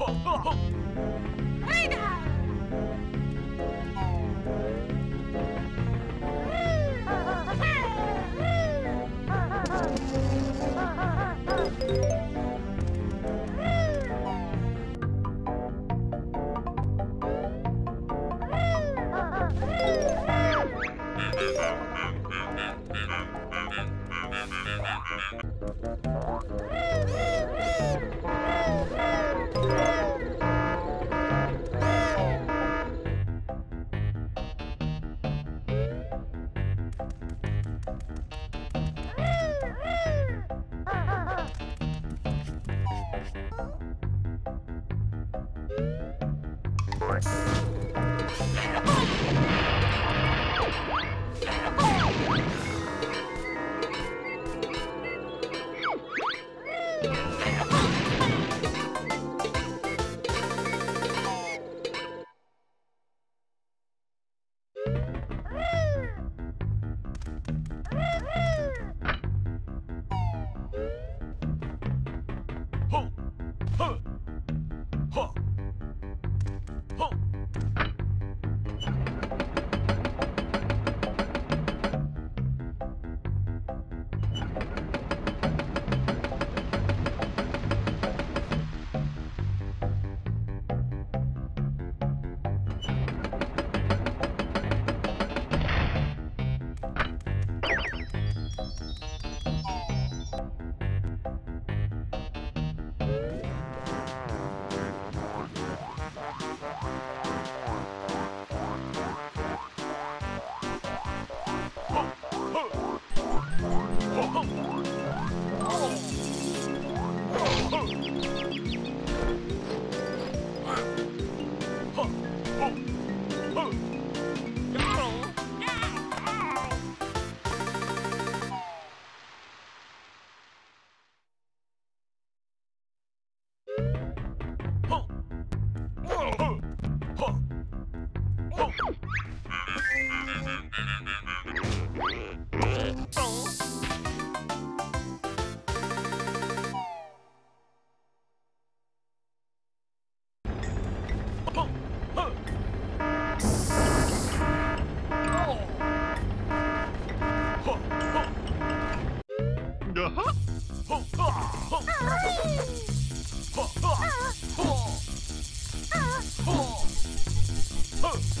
哈哈哈 work. Huh! Ah!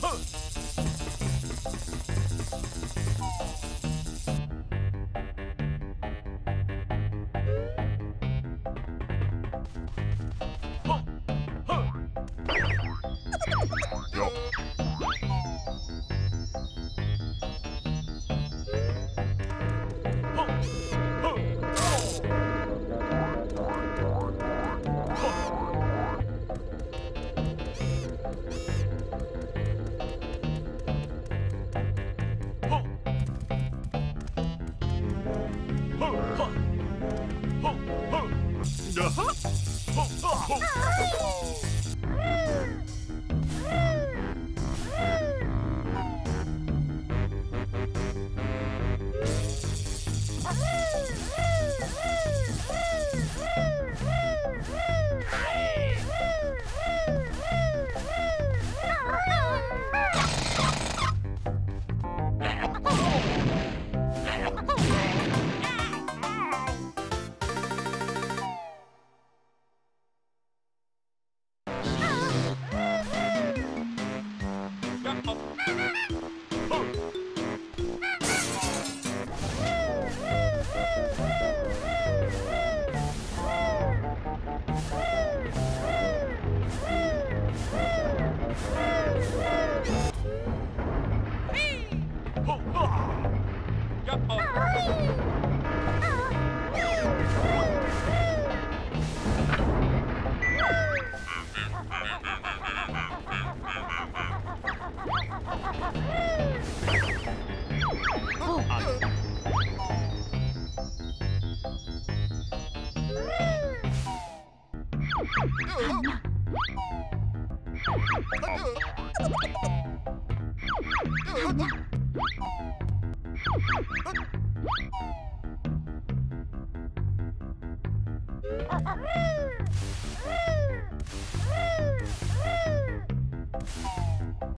嘿 Oh. Ah!